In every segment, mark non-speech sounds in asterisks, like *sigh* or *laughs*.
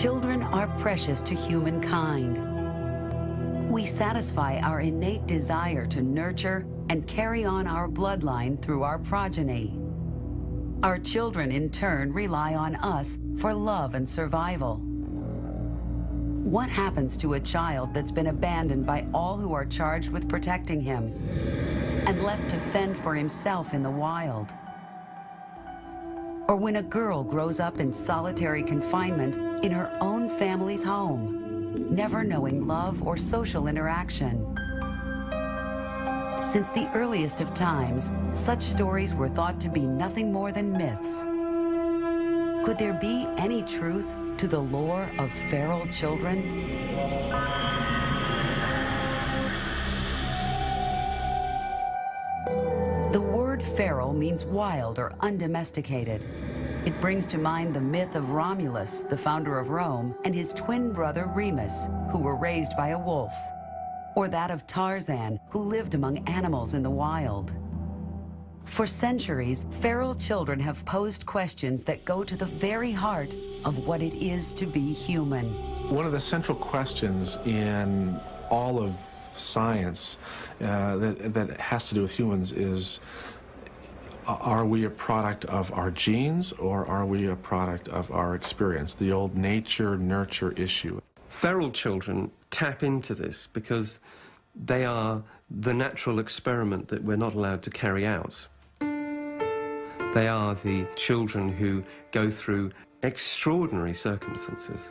Children are precious to humankind. We satisfy our innate desire to nurture and carry on our bloodline through our progeny. Our children, in turn, rely on us for love and survival. What happens to a child that's been abandoned by all who are charged with protecting him and left to fend for himself in the wild? Or when a girl grows up in solitary confinement in her own family's home, never knowing love or social interaction? Since the earliest of times, such stories were thought to be nothing more than myths. Could there be any truth to the lore of feral children? The word feral means wild or undomesticated. It brings to mind the myth of Romulus, the founder of Rome, and his twin brother Remus, who were raised by a wolf. Or that of Tarzan, who lived among animals in the wild. For centuries, feral children have posed questions that go to the very heart of what it is to be human. One of the central questions in all of science uh, that, that has to do with humans is are we a product of our genes or are we a product of our experience? The old nature nurture issue. Feral children tap into this because they are the natural experiment that we're not allowed to carry out. They are the children who go through extraordinary circumstances,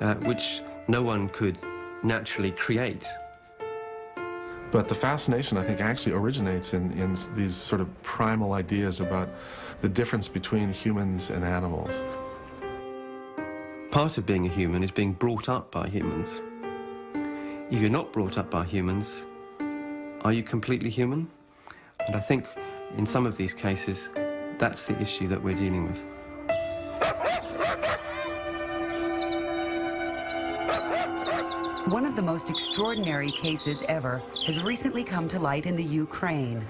uh, which no one could naturally create. But the fascination, I think, actually originates in, in these sort of primal ideas about the difference between humans and animals. Part of being a human is being brought up by humans. If you're not brought up by humans, are you completely human? And I think in some of these cases, that's the issue that we're dealing with. One of the most extraordinary cases ever has recently come to light in the Ukraine.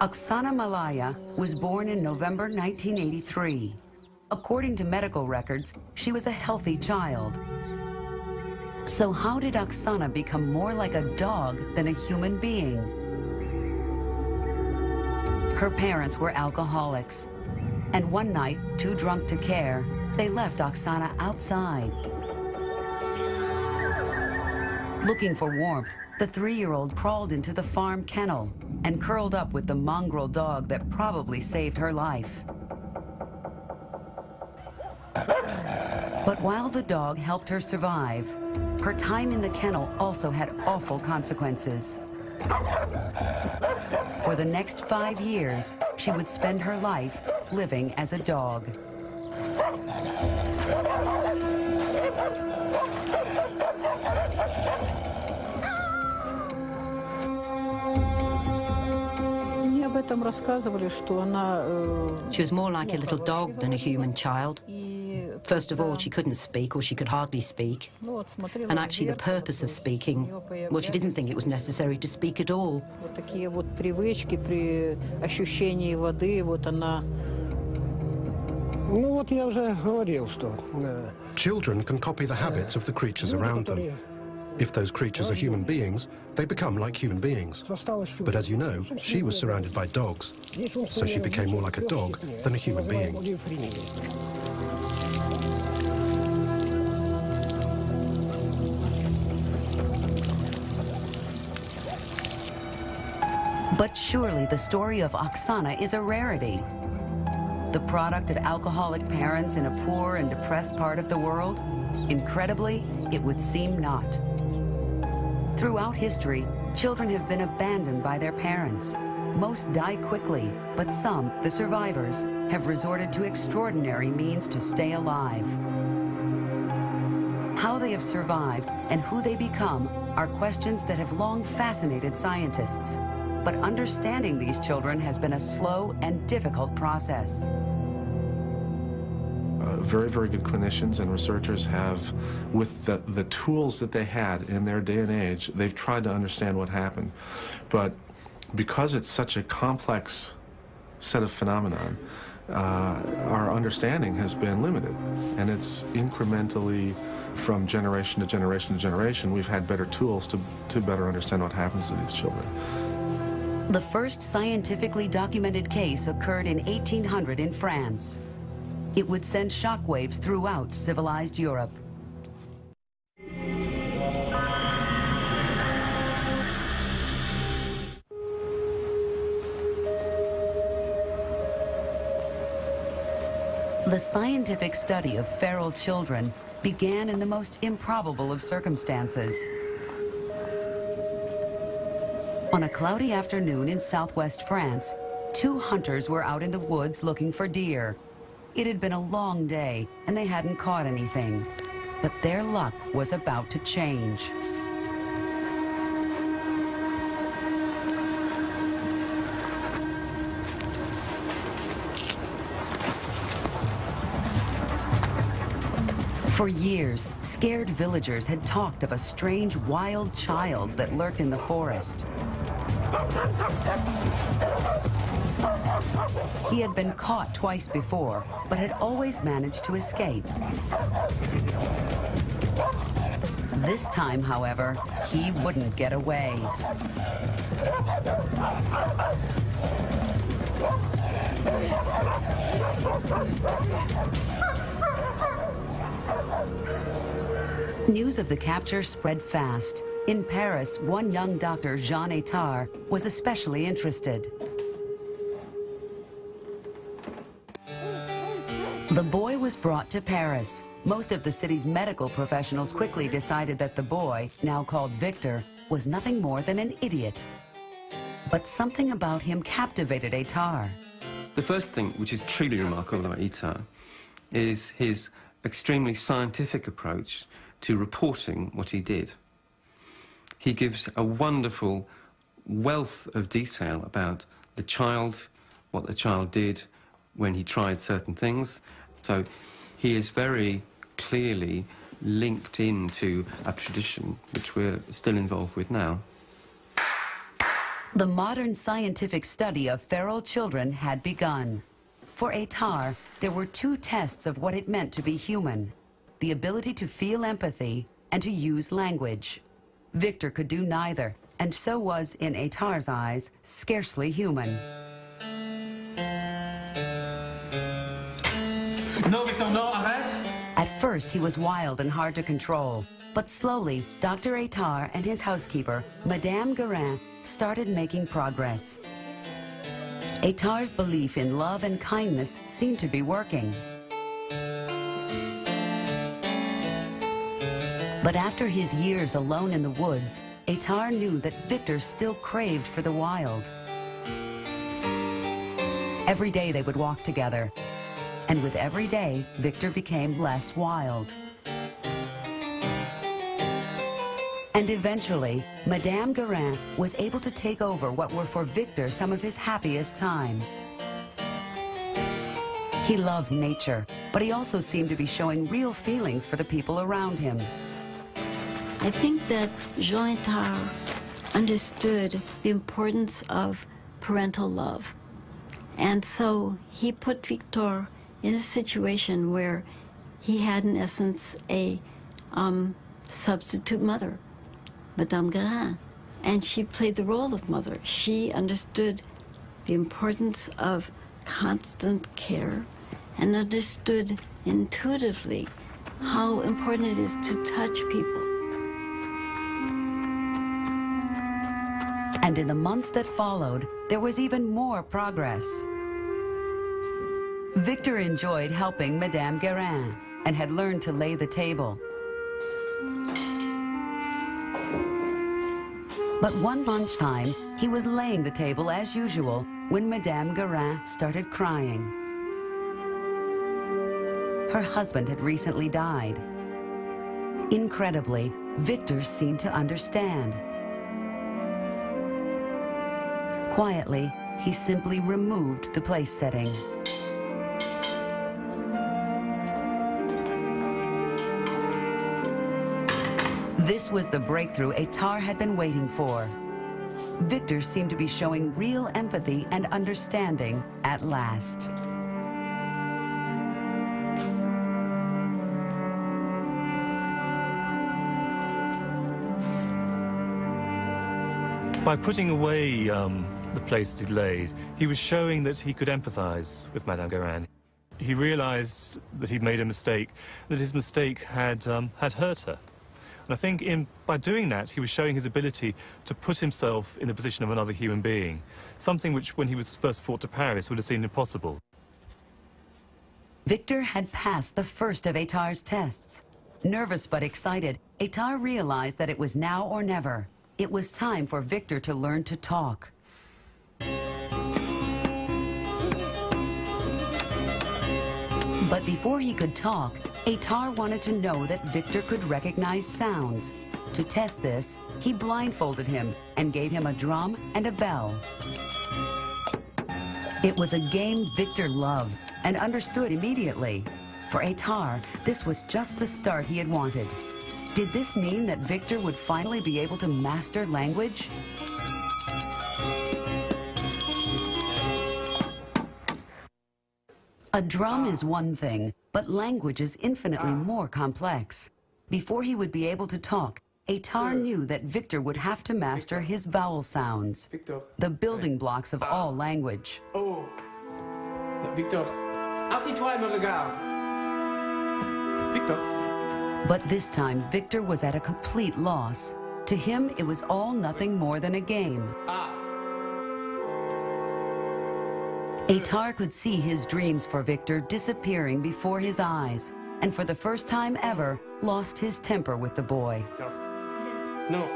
Oksana Malaya was born in November 1983. According to medical records, she was a healthy child. So how did Oksana become more like a dog than a human being? Her parents were alcoholics. And one night, too drunk to care, they left Oksana outside. Looking for warmth, the three-year-old crawled into the farm kennel and curled up with the mongrel dog that probably saved her life. But while the dog helped her survive, her time in the kennel also had awful consequences. For the next five years, she would spend her life living as a dog. She was more like a little dog than a human child. First of all, she couldn't speak, or she could hardly speak. And actually, the purpose of speaking, well, she didn't think it was necessary to speak at all. Children can copy the habits of the creatures around them. If those creatures are human beings, they become like human beings. But as you know, she was surrounded by dogs, so she became more like a dog than a human being. But surely the story of Oksana is a rarity. The product of alcoholic parents in a poor and depressed part of the world? Incredibly, it would seem not. Throughout history, children have been abandoned by their parents. Most die quickly, but some, the survivors, have resorted to extraordinary means to stay alive. How they have survived and who they become are questions that have long fascinated scientists. But understanding these children has been a slow and difficult process. Uh, very, very good clinicians and researchers have, with the, the tools that they had in their day and age, they've tried to understand what happened. But because it's such a complex set of phenomenon, uh, our understanding has been limited. And it's incrementally from generation to generation to generation, we've had better tools to, to better understand what happens to these children. The first scientifically documented case occurred in 1800 in France. It would send shockwaves throughout civilized Europe. The scientific study of feral children began in the most improbable of circumstances. On a cloudy afternoon in southwest France, two hunters were out in the woods looking for deer. It had been a long day, and they hadn't caught anything. But their luck was about to change. For years, scared villagers had talked of a strange wild child that lurked in the forest. He had been caught twice before, but had always managed to escape. This time, however, he wouldn't get away. News of the capture spread fast. In Paris, one young doctor, Jean Itard, was especially interested. The boy was brought to Paris. Most of the city's medical professionals quickly decided that the boy, now called Victor, was nothing more than an idiot. But something about him captivated Itard. The first thing which is truly remarkable about Itard, is his extremely scientific approach to reporting what he did. He gives a wonderful wealth of detail about the child, what the child did when he tried certain things. So he is very clearly linked into a tradition which we're still involved with now. The modern scientific study of feral children had begun. For Itard, there were two tests of what it meant to be human the ability to feel empathy and to use language. Victor could do neither, and so was, in Itard's eyes, scarcely human. First, he was wild and hard to control. But slowly, Dr. Itard and his housekeeper, Madame Guerin, started making progress. Itard's belief in love and kindness seemed to be working. But after his years alone in the woods, Itard knew that Victor still craved for the wild. Every day they would walk together, and with every day, Victor became less wild. And eventually, Madame Guerin was able to take over what were for Victor some of his happiest times. He loved nature, but he also seemed to be showing real feelings for the people around him. I think that Jean Itard understood the importance of parental love. And so he put Victor in a situation where he had, in essence, a um, substitute mother, Madame Guerin. And she played the role of mother. She understood the importance of constant care and understood intuitively how important it is to touch people. And in the months that followed, there was even more progress. Victor enjoyed helping Madame Guerin and had learned to lay the table. But one lunchtime, he was laying the table as usual when Madame Guerin started crying. Her husband had recently died. Incredibly, Victor seemed to understand. Quietly, he simply removed the place setting. This was the breakthrough Itard had been waiting for. Victor seemed to be showing real empathy and understanding at last. By putting away um, the place delayed, he was showing that he could empathize with Madame Guerin. He realized that he'd made a mistake, that his mistake had, um, had hurt her. And I think in, by doing that, he was showing his ability to put himself in the position of another human being, something which, when he was first brought to Paris, would have seemed impossible. Victor had passed the first of Itard's tests. Nervous but excited, Itard realized that it was now or never. It was time for Victor to learn to talk. But before he could talk, Itard wanted to know that Victor could recognize sounds. To test this, he blindfolded him and gave him a drum and a bell. It was a game Victor loved and understood immediately. For Itard, this was just the start he had wanted. Did this mean that Victor would finally be able to master language? A drum is one thing, but language is infinitely ah. more complex. Before he would be able to talk, Itard knew that Victor would have to master his vowel sounds, the building eh. blocks of ah. all language. Oh. Victor, assis-toi me regarde. Victor. But this time, Victor was at a complete loss. To him, it was all nothing more than a game. Ah. Itard could see his dreams for Victor disappearing before his eyes, and for the first time ever, lost his temper with the boy. No.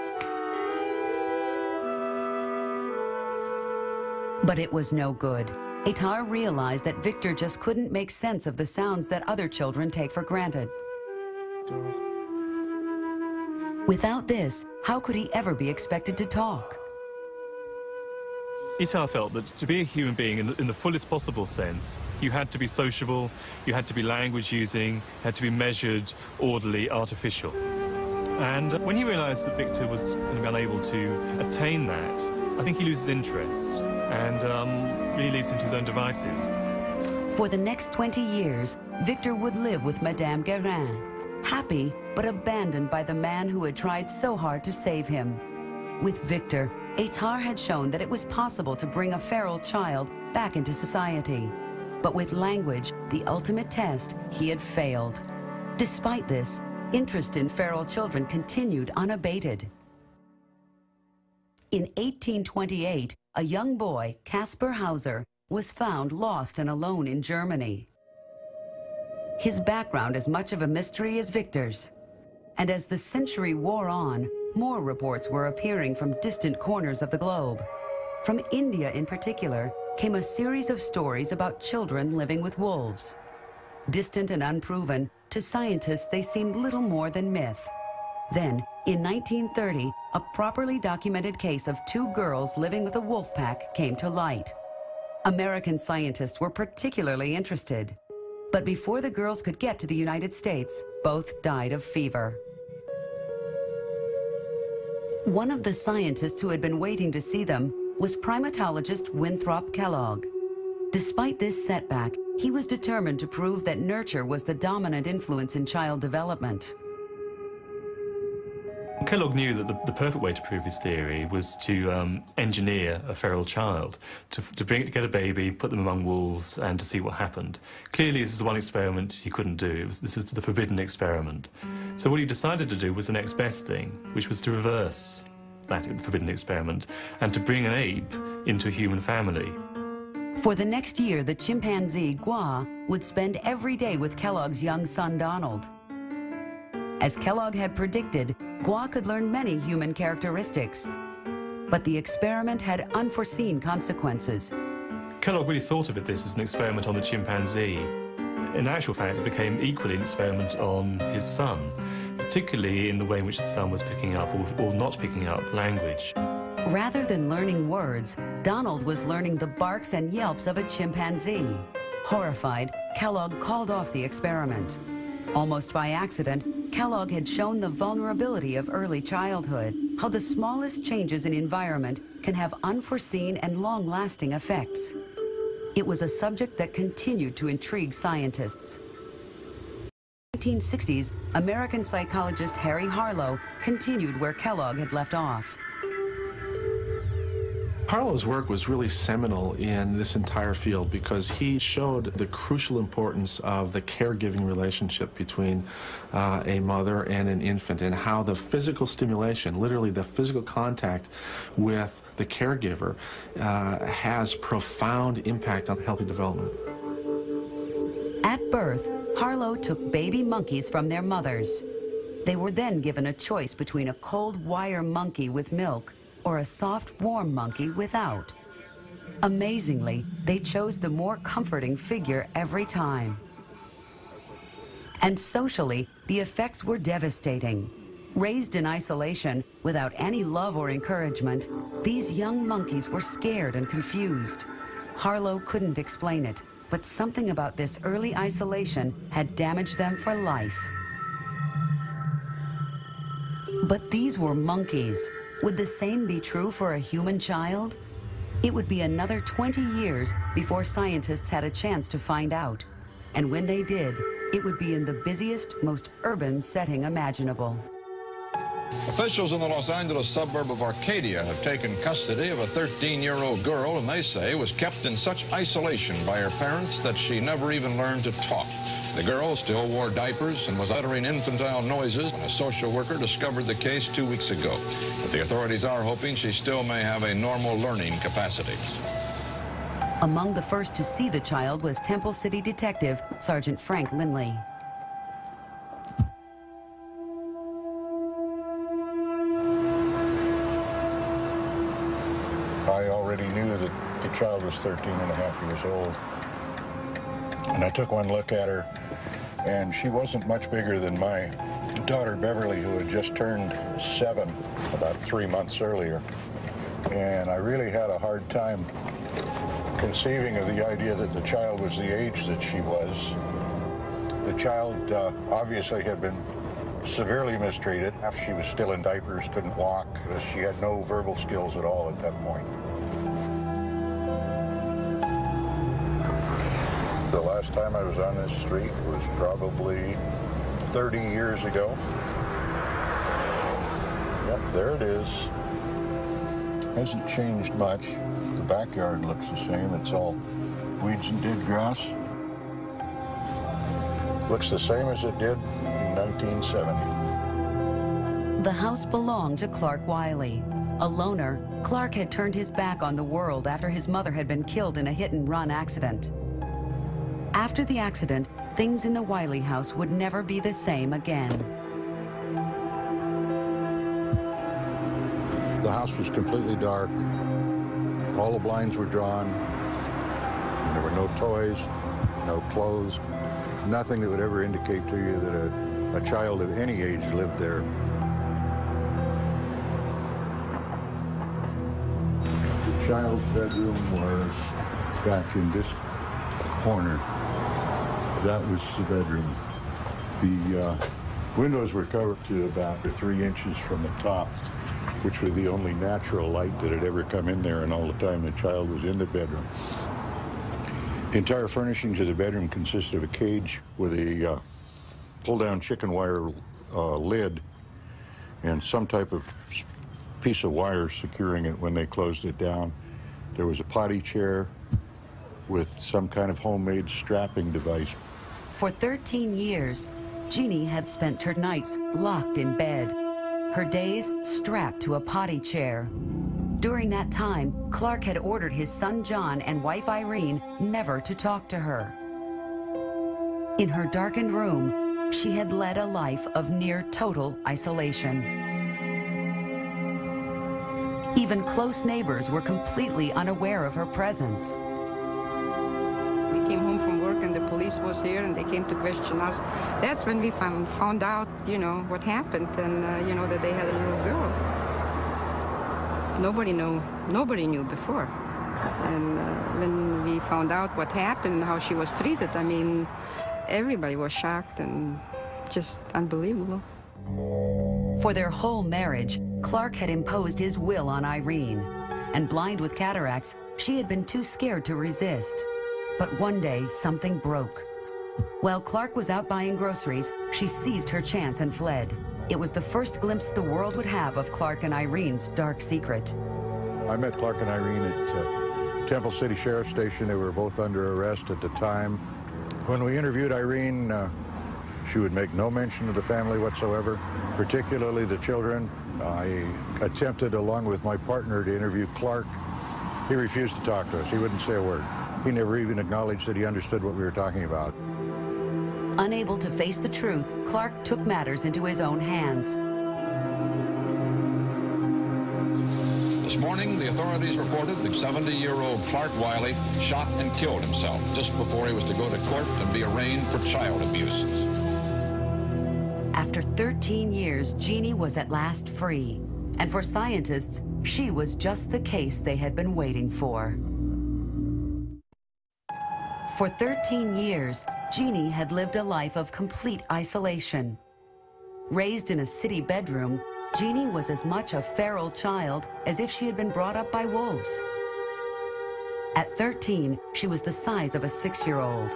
But it was no good. Itard realized that Victor just couldn't make sense of the sounds that other children take for granted. Without this, how could he ever be expected to talk? Itard felt that to be a human being in the, in the fullest possible sense, you had to be sociable, you had to be language using, had to be measured, orderly, artificial. And when he realized that Victor was going to be unable to attain that, I think he loses interest and um, really leaves him to his own devices. For the next 20 years, Victor would live with Madame Guerin, happy but abandoned by the man who had tried so hard to save him. With Victor, Itard had shown that it was possible to bring a feral child back into society. But with language, the ultimate test, he had failed. Despite this, interest in feral children continued unabated. In 1828, a young boy, Caspar Hauser, was found lost and alone in Germany. His background is much of a mystery as Victor's. And as the century wore on, more reports were appearing from distant corners of the globe. From India in particular, came a series of stories about children living with wolves. Distant and unproven, to scientists they seemed little more than myth. Then, in 1930, a properly documented case of two girls living with a wolf pack came to light. American scientists were particularly interested. But before the girls could get to the United States, both died of fever. One of the scientists who had been waiting to see them was primatologist Winthrop Kellogg. Despite this setback, he was determined to prove that nurture was the dominant influence in child development. Kellogg knew that the, the, perfect way to prove his theory was to um, engineer a feral child, to, to, bring, to get a baby, put them among wolves, and to see what happened. Clearly, this is the one experiment he couldn't do. Was, this is the forbidden experiment. So what he decided to do was the next best thing, which was to reverse that forbidden experiment and to bring an ape into a human family. For the next year, the chimpanzee Gua would spend every day with Kellogg's young son Donald. As Kellogg had predicted, Gua could learn many human characteristics. But the experiment had unforeseen consequences. Kellogg really thought of it this as an experiment on the chimpanzee. In actual fact, it became equally an experiment on his son, particularly in the way in which the son was picking up or, or not picking up language. Rather than learning words, Donald was learning the barks and yelps of a chimpanzee. Horrified, Kellogg called off the experiment. Almost by accident, Kellogg had shown the vulnerability of early childhood, how the smallest changes in environment can have unforeseen and long-lasting effects. It was a subject that continued to intrigue scientists. In the 1960s, American psychologist Harry Harlow continued where Kellogg had left off. Harlow's work was really seminal in this entire field because he showed the crucial importance of the caregiving relationship between uh, a mother and an infant and how the physical stimulation, literally the physical contact with the caregiver, uh, has profound impact on healthy development. At birth, Harlow took baby monkeys from their mothers. They were then given a choice between a cold wire monkey with milk or a soft, warm monkey without. Amazingly, they chose the more comforting figure every time. And socially, the effects were devastating. Raised in isolation, without any love or encouragement, these young monkeys were scared and confused. Harlow couldn't explain it, but something about this early isolation had damaged them for life. But these were monkeys, would the same be true for a human child? It would be another 20 years before scientists had a chance to find out. And when they did, it would be in the busiest, most urban setting imaginable. Officials in the Los Angeles suburb of Arcadia have taken custody of a 13-year-old girl and they say was kept in such isolation by her parents that she never even learned to talk. The girl still wore diapers and was uttering infantile noises when a social worker discovered the case two weeks ago. But the authorities are hoping she still may have a normal learning capacity. Among the first to see the child was Temple City Detective Sergeant Frank Lindley. I already knew that the child was 13 and a half years old. And I took one look at her, and she wasn't much bigger than my daughter Beverly, who had just turned seven about three months earlier. And I really had a hard time conceiving of the idea that the child was the age that she was. The child uh, obviously had been severely mistreated. After she was still in diapers, couldn't walk. She had no verbal skills at all at that point. The last time I was on this street was probably 30 years ago. Yep, there it is. Hasn't changed much. The backyard looks the same. It's all weeds and dead grass. Looks the same as it did in 1970. The house belonged to Clark Wiley. A loner, Clark had turned his back on the world after his mother had been killed in a hit-and-run accident. After the accident, things in the Wiley house would never be the same again. The house was completely dark. All the blinds were drawn. There were no toys, no clothes, nothing that would ever indicate to you that a, a child of any age lived there. The child's bedroom was back in this corner. That was the bedroom. The uh, windows were covered to about three inches from the top, which was the only natural light that had ever come in there and all the time the child was in the bedroom. The entire furnishings of the bedroom consisted of a cage with a uh, pull-down chicken wire uh, lid and some type of piece of wire securing it when they closed it down. There was a potty chair with some kind of homemade strapping device. For 13 years, Genie had spent her nights locked in bed, her days strapped to a potty chair. During that time, Clark had ordered his son John and wife Irene never to talk to her. In her darkened room, she had led a life of near total isolation. Even close neighbors were completely unaware of her presence. Police was here and they came to question us. That's when we found, found out, you know, what happened and, uh, you know, that they had a little girl. Nobody knew, nobody knew before. And uh, when we found out what happened, how she was treated, I mean, everybody was shocked and just unbelievable. For their whole marriage, Clark had imposed his will on Irene. And blind with cataracts, she had been too scared to resist. But one day, something broke. While Clark was out buying groceries, she seized her chance and fled. It was the first glimpse the world would have of Clark and Irene's dark secret. I met Clark and Irene at uh, Temple City Sheriff Station. They were both under arrest at the time. When we interviewed Irene, uh, she would make no mention of the family whatsoever, particularly the children. I attempted, along with my partner, to interview Clark. He refused to talk to us. He wouldn't say a word. He never even acknowledged that he understood what we were talking about. Unable to face the truth, Clark took matters into his own hands. This morning, the authorities reported that 70-year-old Clark Wiley shot and killed himself just before he was to go to court and be arraigned for child abuse. After 13 years, Genie was at last free. And for scientists, she was just the case they had been waiting for. For 13 years, Genie had lived a life of complete isolation. Raised in a city bedroom, Genie was as much a feral child as if she had been brought up by wolves. At 13, she was the size of a six-year-old.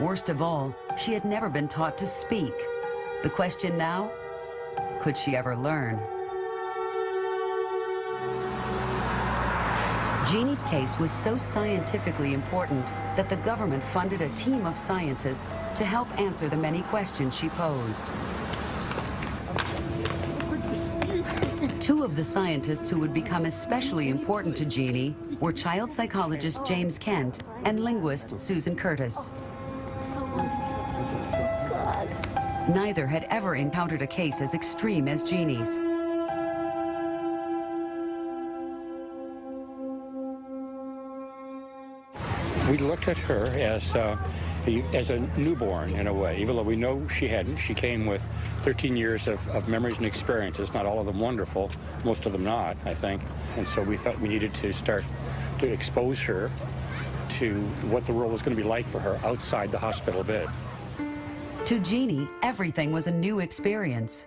Worst of all, she had never been taught to speak. The question now, could she ever learn? Genie's case was so scientifically important that the government funded a team of scientists to help answer the many questions she posed. Two of the scientists who would become especially important to Genie were child psychologist James Kent and linguist Susan Curtiss. Neither had ever encountered a case as extreme as Genie's. We looked at her as uh, as a newborn in a way, even though we know she hadn't. She came with 13 years of, of, memories and experiences, not all of them wonderful, most of them not, I think. And so we thought we needed to start to expose her to what the world was going to be like for her outside the hospital bed. To Genie, everything was a new experience.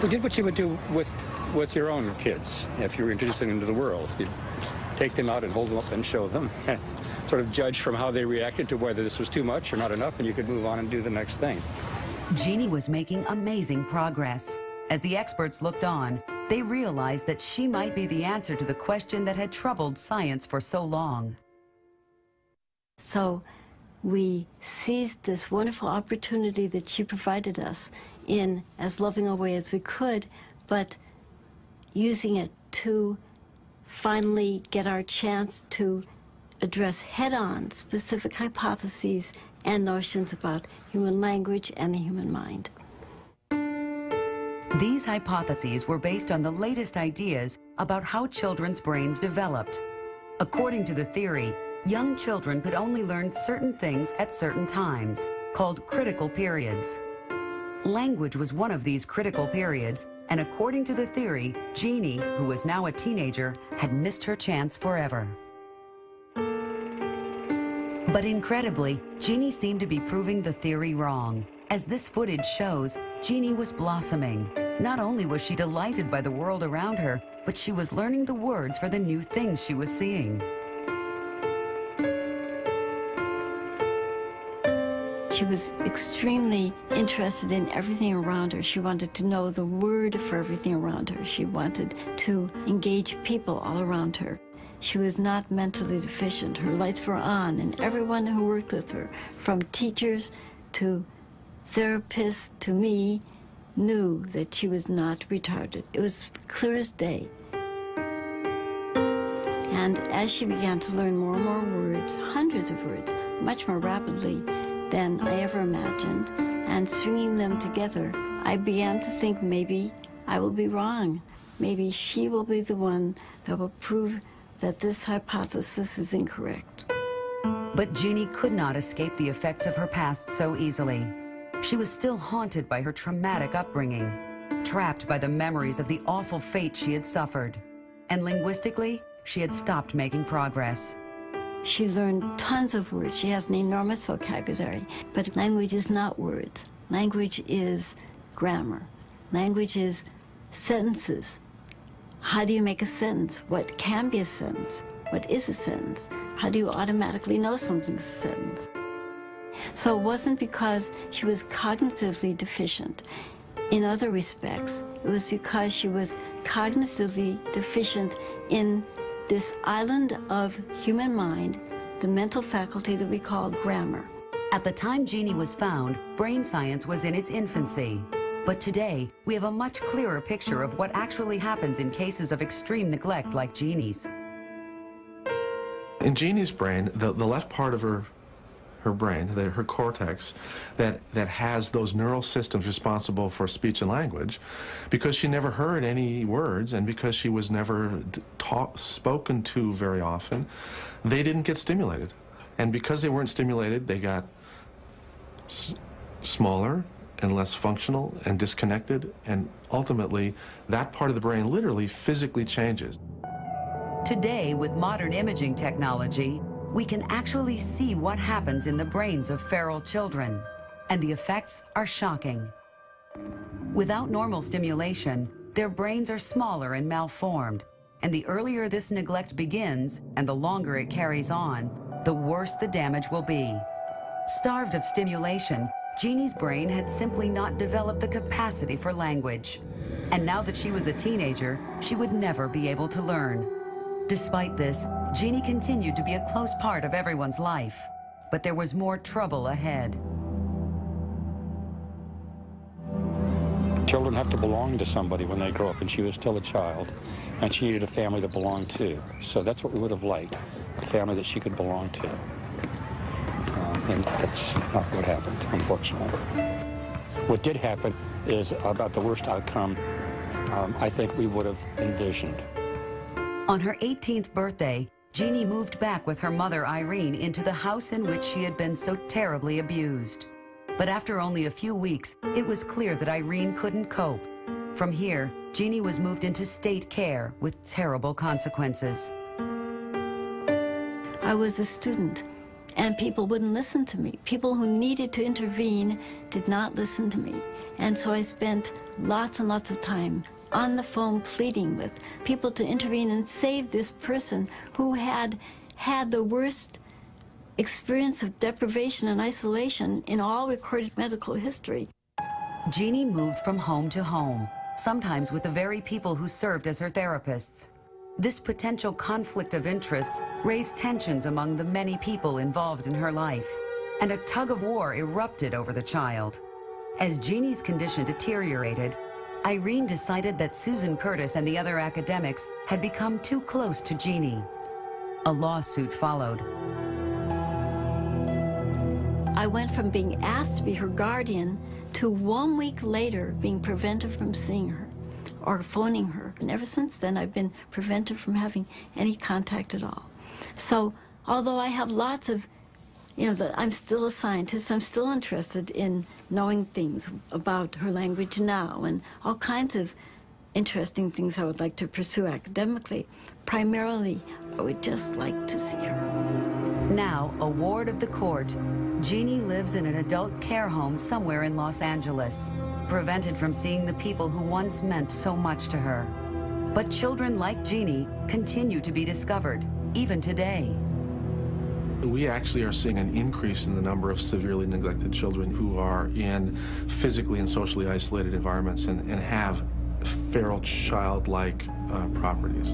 We did what you would do with, with your own kids if you were introducing them to the world. You'd take them out and hold them up and show them. *laughs* sort of judge from how they reacted to whether this was too much or not enough, and you could move on and do the next thing. Genie was making amazing progress. As the experts looked on, they realized that she might be the answer to the question that had troubled science for so long. So we seized this wonderful opportunity that she provided us in as loving a way as we could, but using it to finally get our chance to address head-on specific hypotheses and notions about human language and the human mind. These hypotheses were based on the latest ideas about how children's brains developed. According to the theory, young children could only learn certain things at certain times, called critical periods. Language was one of these critical periods, and according to the theory, Genie, who was now a teenager, had missed her chance forever. But incredibly, Genie seemed to be proving the theory wrong. As this footage shows, Genie was blossoming. Not only was she delighted by the world around her, but she was learning the words for the new things she was seeing. She was extremely interested in everything around her. She wanted to know the word for everything around her. She wanted to engage people all around her. She was not mentally deficient. Her lights were on, and everyone who worked with her, from teachers to therapists to me, knew that she was not retarded. It was clear as day. And as she began to learn more and more words, hundreds of words, much more rapidly than I ever imagined, and stringing them together, I began to think maybe I will be wrong. Maybe she will be the one that will prove that this hypothesis is incorrect. But Genie could not escape the effects of her past so easily. She was still haunted by her traumatic upbringing, trapped by the memories of the awful fate she had suffered. And linguistically, she had stopped making progress. She learned tons of words. She has an enormous vocabulary. But language is not words. Language is grammar. Language is sentences. How do you make a sentence? What can be a sentence? What is a sentence? How do you automatically know something's a sentence? So it wasn't because she was cognitively deficient. In other respects, it was because she was cognitively deficient in this island of human mind, the mental faculty that we call grammar. At the time Genie was found, brain science was in its infancy. But today, we have a much clearer picture of what actually happens in cases of extreme neglect like Genie's. In Genie's brain, the, the left part of her her brain, her cortex, that, that has those neural systems responsible for speech and language, because she never heard any words and because she was never taught, spoken to very often, they didn't get stimulated. And because they weren't stimulated, they got smaller and less functional and disconnected, and ultimately, that part of the brain literally physically changes. Today, with modern imaging technology, we can actually see what happens in the brains of feral children, and the effects are shocking. Without normal stimulation, their brains are smaller and malformed, and the earlier this neglect begins and the longer it carries on, the worse the damage will be. Starved of stimulation, Genie's brain had simply not developed the capacity for language. And now that she was a teenager, she would never be able to learn. Despite this, Genie continued to be a close part of everyone's life. But there was more trouble ahead. Children have to belong to somebody when they grow up, and she was still a child, and she needed a family to belong to. So that's what we would have liked, a family that she could belong to and that's not what happened, unfortunately. What did happen is about the worst outcome um, I think we would have envisioned. On her 18th birthday, Genie moved back with her mother, Irene, into the house in which she had been so terribly abused. But after only a few weeks, it was clear that Irene couldn't cope. From here, Genie was moved into state care with terrible consequences. I was a student and people wouldn't listen to me. People who needed to intervene did not listen to me. And so I spent lots and lots of time on the phone pleading with people to intervene and save this person who had had the worst experience of deprivation and isolation in all recorded medical history. Genie moved from home to home, sometimes with the very people who served as her therapists. This potential conflict of interests raised tensions among the many people involved in her life, and a tug of war erupted over the child. As Genie's condition deteriorated, Irene decided that Susan Curtiss and the other academics had become too close to Genie. A lawsuit followed. I went from being asked to be her guardian to one week later being prevented from seeing her or phoning her. And ever since then, I've been prevented from having any contact at all. So, although I have lots of, you know, the, I'm still a scientist, I'm still interested in knowing things about her language now and all kinds of interesting things I would like to pursue academically. Primarily, I would just like to see her. Now, a ward of the court, Genie lives in an adult care home somewhere in Los Angeles prevented from seeing the people who once meant so much to her. But children like Genie continue to be discovered, even today. We actually are seeing an increase in the number of severely neglected children who are in physically and socially isolated environments and, and have feral child-like uh, properties.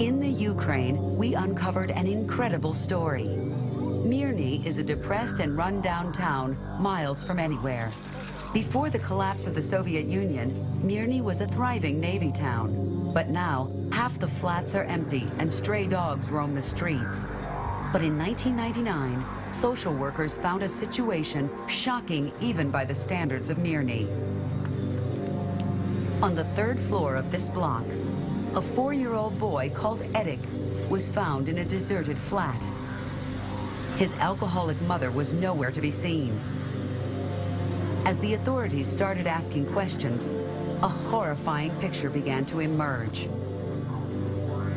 In the Ukraine, we uncovered an incredible story. Mirny is a depressed and run-down town miles from anywhere. Before the collapse of the Soviet Union, Mirny was a thriving Navy town. But now, half the flats are empty and stray dogs roam the streets. But in 1999, social workers found a situation shocking even by the standards of Mirny. On the third floor of this block, a four-year-old boy called Edik was found in a deserted flat. His alcoholic mother was nowhere to be seen. As the authorities started asking questions, a horrifying picture began to emerge.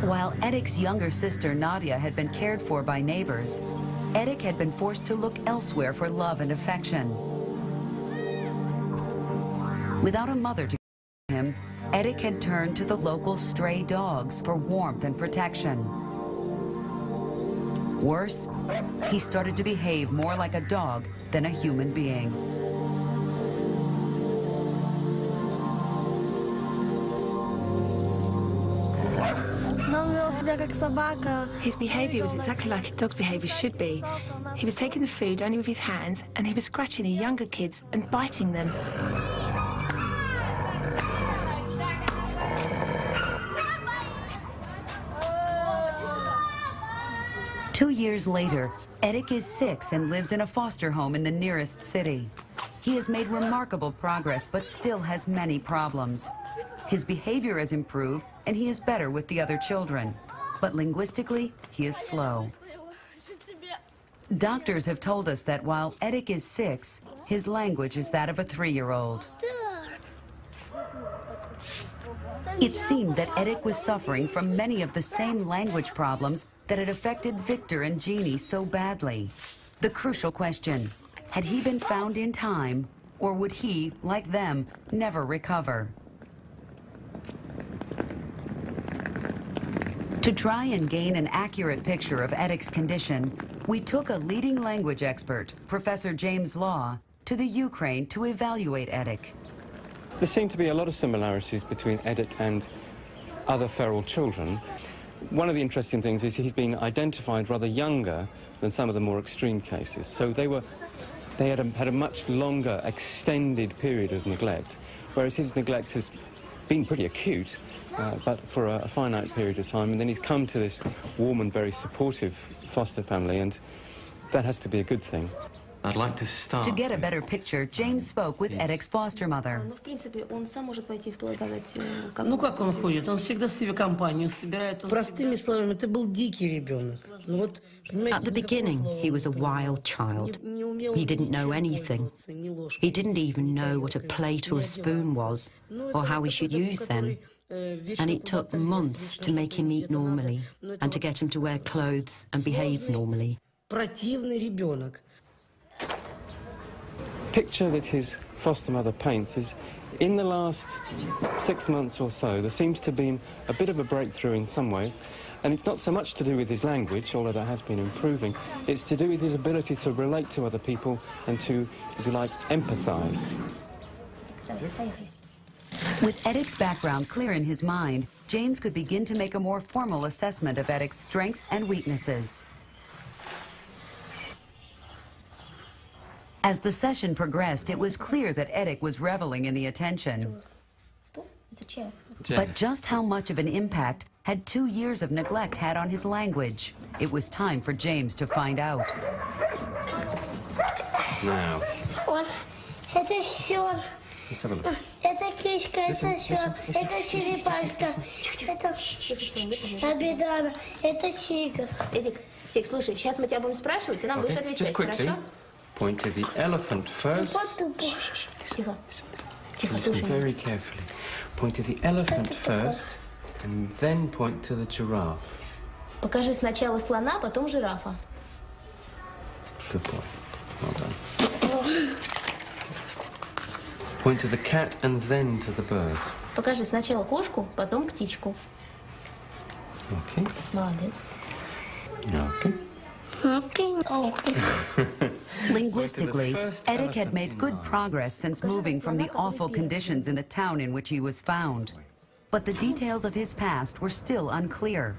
While Edik's younger sister Nadia had been cared for by neighbors, Edik had been forced to look elsewhere for love and affection. Without a mother to him, Edik had turned to the local stray dogs for warmth and protection. Worse, he started to behave more like a dog than a human being. His behaviour was exactly like a dog's behaviour should be. He was taking the food only with his hands, and he was scratching the younger kids and biting them. Years later, Erik is six and lives in a foster home in the nearest city. He has made remarkable progress, but still has many problems. His behavior has improved, and he is better with the other children. But linguistically, he is slow. Doctors have told us that while Erik is six, his language is that of a three-year-old. It seemed that Erik was suffering from many of the same language problems that had affected Victor and Genie so badly. The crucial question, had he been found in time, or would he, like them, never recover? To try and gain an accurate picture of Erik's condition, we took a leading language expert, Professor James Law, to the Ukraine to evaluate Erik. There seem to be a lot of similarities between Erik and other feral children. One of the interesting things is he's been identified rather younger than some of the more extreme cases. So they were, they had a, had a much longer, extended period of neglect, whereas his neglect has been pretty acute, uh, but for a, a, finite period of time. And then he's come to this warm and very supportive foster family, and that has to be a good thing. I'd like to start. To get a better picture, James spoke with Edik's foster mother. Ну как он ходит? Он всегда себе компанию собирает. Простыми словами, это был дикий ребенок. Вот, At the beginning, he was a wild child. He didn't know anything. He didn't even know what a plate or a spoon was, or how he should use them. And it took months to make him eat normally and to get him to wear clothes and behave normally. Противный ребенок picture that his foster mother paints is in the last six months or so, there seems to have been a bit of a breakthrough in some way. And it's not so much to do with his language, although that has been improving. It's to do with his ability to relate to other people and to, if you like, empathise. With Erik's background clear in his mind, James could begin to make a more formal assessment of Erik's strengths and weaknesses. As the session progressed, it was clear that Erik was reveling in the attention. But just how much of an impact had two years of neglect had on his language? It was time for James to find out. Now. Это все. Это кишка, это все. Это черепашка. Это обедана. Это сигар. Эдик, Эдик, слушай, сейчас мы тебя будем спрашивать, ты нам будешь отвечать, хорошо? Point to the elephant first. Тихо. Тихо, Listen слушай. very carefully. Point to the elephant first, and then point to the giraffe. Покажи сначала слона, потом жирафа. Good boy. Well done. Point to the cat and then to the bird. Покажи сначала кошку, потом птичку. Okay. Молодец. Okay. *laughs* Linguistically, Erik had made good progress since moving from the awful conditions in the town in which he was found. But the details of his past were still unclear.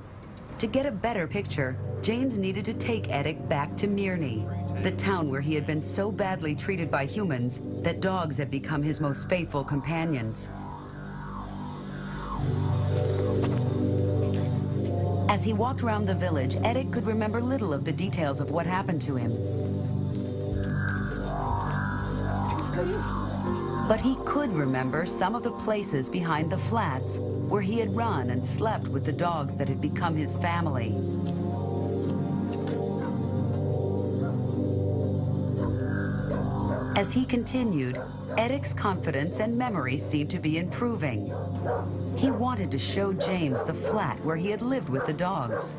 To get a better picture, James needed to take Erik back to Mirny, the town where he had been so badly treated by humans that dogs had become his most faithful companions. As he walked around the village, Erik could remember little of the details of what happened to him. But he could remember some of the places behind the flats where he had run and slept with the dogs that had become his family. As he continued, Erik's confidence and memory seemed to be improving. He wanted to show James the flat where he had lived with the dogs.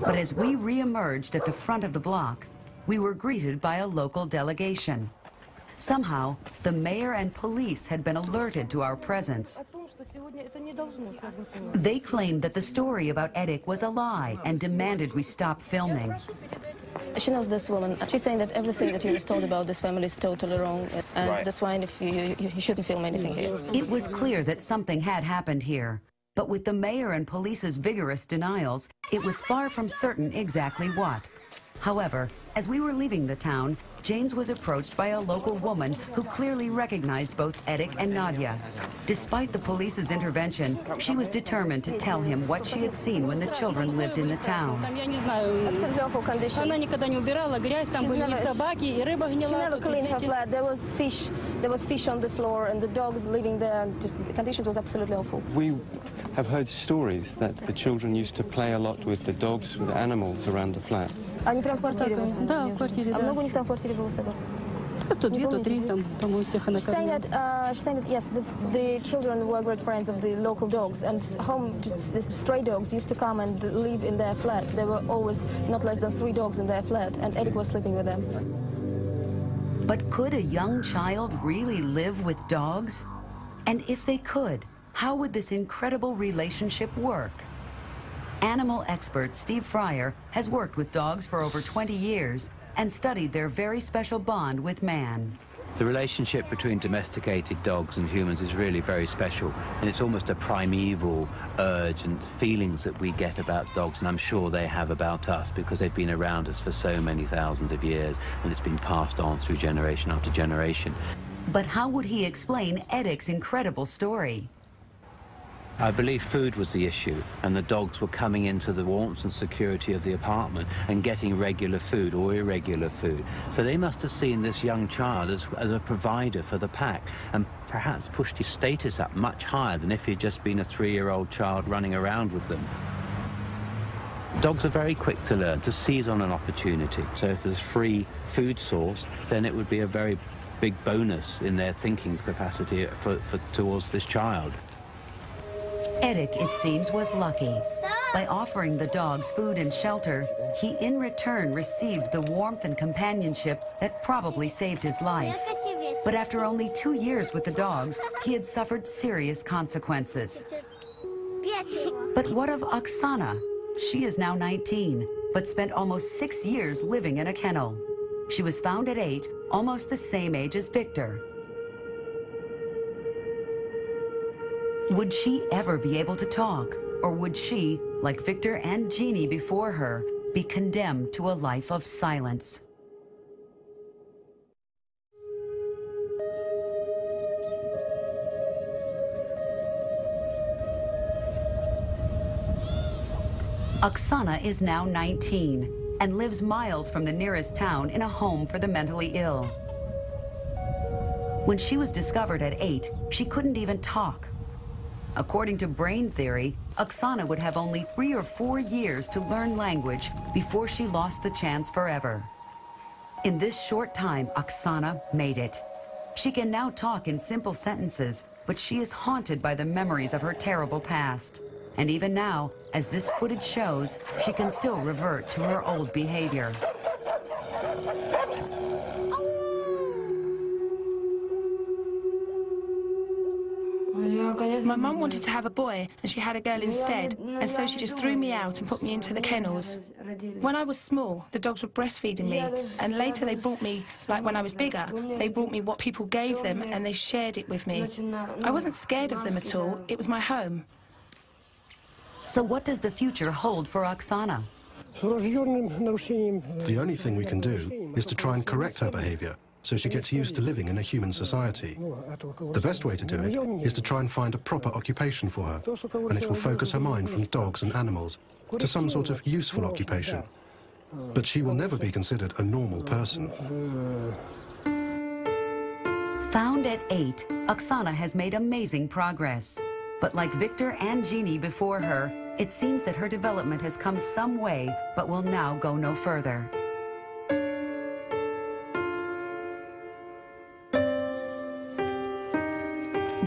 But as we re-emerged at the front of the block, we were greeted by a local delegation. Somehow, the mayor and police had been alerted to our presence. They claimed that the story about Edik was a lie and demanded we stop filming. She knows this woman. She's saying that everything that he was told about this family is totally wrong, and right. that's why if you, you, you shouldn't film anything here. It was clear that something had happened here. But with the mayor and police's vigorous denials, it was far from certain exactly what. However, as we were leaving the town, James was approached by a local woman who clearly recognized both Edik and Nadia. Despite the police's intervention, she was determined to tell him what she had seen when the children lived in the town. Absolutely awful conditions. She never, she never cleaned her flat. There was fish. There was fish on the floor and the dogs living there. Just, the conditions was absolutely awful. We have heard stories that the children used to play a lot with the dogs, with the animals around the flats. Они прям в квартире? Да, в квартире, А много у них там в квартире было собак? То две, то три, там, по-моему, всех она She's saying that, uh, she's saying that yes, the, the children were great friends of the local dogs, and home, just, the stray dogs used to come and live in their flat. There were always not less than three dogs in their flat, and Edik was sleeping with them. But could a young child really live with dogs? And if they could, how would this incredible relationship work? Animal expert Steve Fryer has worked with dogs for over 20 years and studied their very special bond with man. The relationship between domesticated dogs and humans is really very special, and it's almost a primeval urge and feelings that we get about dogs, and I'm sure they have about us because they've been around us for so many thousands of years, and it's been passed on through generation after generation. But how would he explain Edik's incredible story? I believe food was the issue, and the dogs were coming into the warmth and security of the apartment and getting regular food or irregular food. So they must have seen this young child as, as a provider for the pack and perhaps pushed his status up much higher than if he'd just been a three-year-old child running around with them. Dogs are very quick to learn, to seize on an opportunity. So if there's free food source, then it would be a very big bonus in their thinking capacity for, for, towards this child. Edik, it seems, was lucky. By offering the dogs food and shelter, he in return received the warmth and companionship that probably saved his life. But after only two years with the dogs, he had suffered serious consequences. But what of Oksana? She is now 19, but spent almost six years living in a kennel. She was found at eight, almost the same age as Victor. Would she ever be able to talk? Or would she, like Victor and Genie before her, be condemned to a life of silence? Oksana is now 19 and lives miles from the nearest town in a home for the mentally ill. When she was discovered at eight, she couldn't even talk. According to brain theory, Oksana would have only three or four years to learn language before she lost the chance forever. In this short time, Oksana made it. She can now talk in simple sentences, but she is haunted by the memories of her terrible past. And even now, as this footage shows, she can still revert to her old behavior. Wanted to have a boy, and she had a girl instead, and so she just threw me out and put me into the kennels. When I was small, the dogs were breastfeeding me, and later they brought me, like when I was bigger, they brought me what people gave them, and they shared it with me. I wasn't scared of them at all, it was my home. So what does the future hold for Oksana? The only thing we can do is to try and correct her behavior so she gets used to living in a human society. The best way to do it is to try and find a proper occupation for her, and it will focus her mind from dogs and animals to some sort of useful occupation. But she will never be considered a normal person. Found at eight, Oksana has made amazing progress. But like Victor and Genie before her, it seems that her development has come some way, but will now go no further.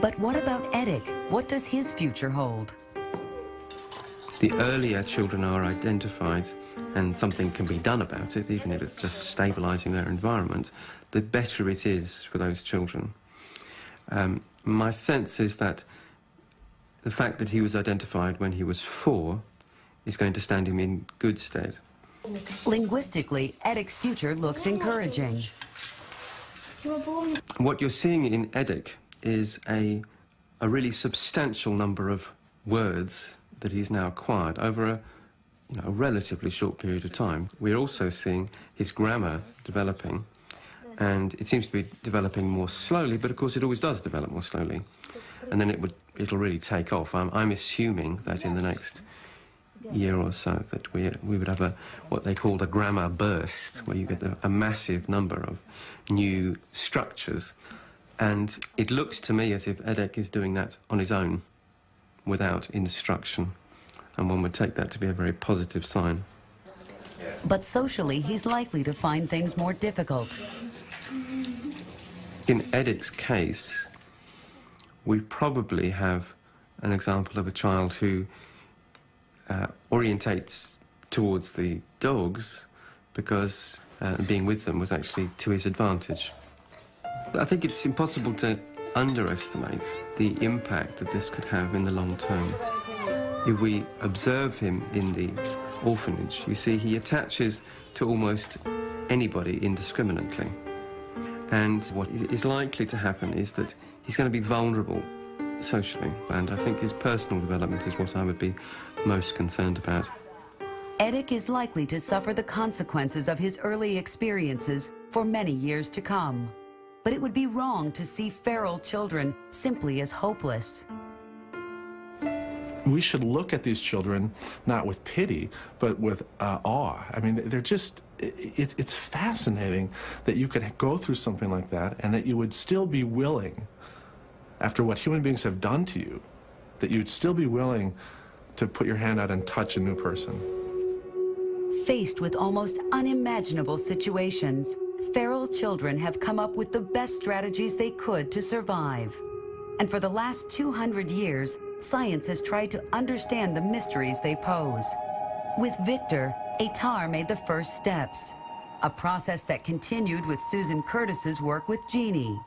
But what about Edik? What does his future hold? The earlier children are identified and something can be done about it, even if it's just stabilising their environment, the better it is for those children. Um, my sense is that the fact that he was identified when he was four is going to stand him in good stead. Linguistically, Edik's future looks encouraging. What you're seeing in Edik is a, a really substantial number of words that he's now acquired over a, you know, a relatively short period of time. We're also seeing his grammar developing, and it seems to be developing more slowly, but of course it always does develop more slowly. And then it would, it'll really take off. I'm, I'm assuming that in the next year or so that we, we would have a, what they call a grammar burst, where you get a, a massive number of new structures. And it looks to me as if Edik is doing that on his own, without instruction. And one would take that to be a very positive sign. But socially, he's likely to find things more difficult. In Edik's case, we probably have an example of a child who uh, orientates towards the dogs because uh, being with them was actually to his advantage. I think it's impossible to underestimate the impact that this could have in the long term. If we observe him in the orphanage, you see he attaches to almost anybody indiscriminately. And what is likely to happen is that he's going to be vulnerable socially, and I think his personal development is what I would be most concerned about. Edik is likely to suffer the consequences of his early experiences for many years to come. But it would be wrong to see feral children simply as hopeless. We should look at these children not with pity, but with uh, awe. I mean, they're just, it, it's fascinating that you could go through something like that and that you would still be willing, after what human beings have done to you, that you'd still be willing to put your hand out and touch a new person. Faced with almost unimaginable situations, feral children have come up with the best strategies they could to survive. And for the last 200 years, science has tried to understand the mysteries they pose. With Victor, Itard made the first steps, a process that continued with Susan Curtiss's work with Genie,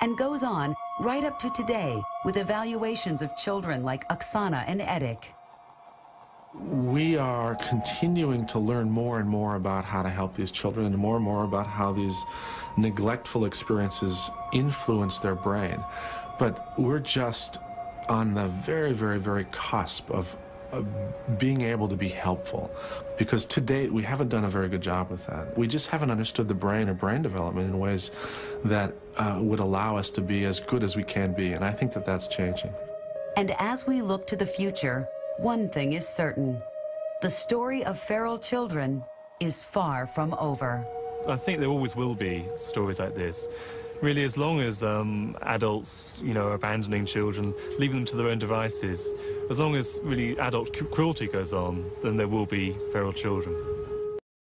and goes on right up to today with evaluations of children like Oksana and Edik we are continuing to learn more and more about how to help these children and more and more about how these neglectful experiences influence their brain. But we're just on the very, very, very cusp of, of being able to be helpful. Because to date, we haven't done a very good job with that. We just haven't understood the brain or brain development in ways that uh, would allow us to be as good as we can be. And I think that that's changing. And as we look to the future, one thing is certain. The story of feral children is far from over. I think there always will be stories like this. Really, as long as um, adults, you know, abandoning children, leaving them to their own devices, as long as really adult cruelty goes on, then there will be feral children.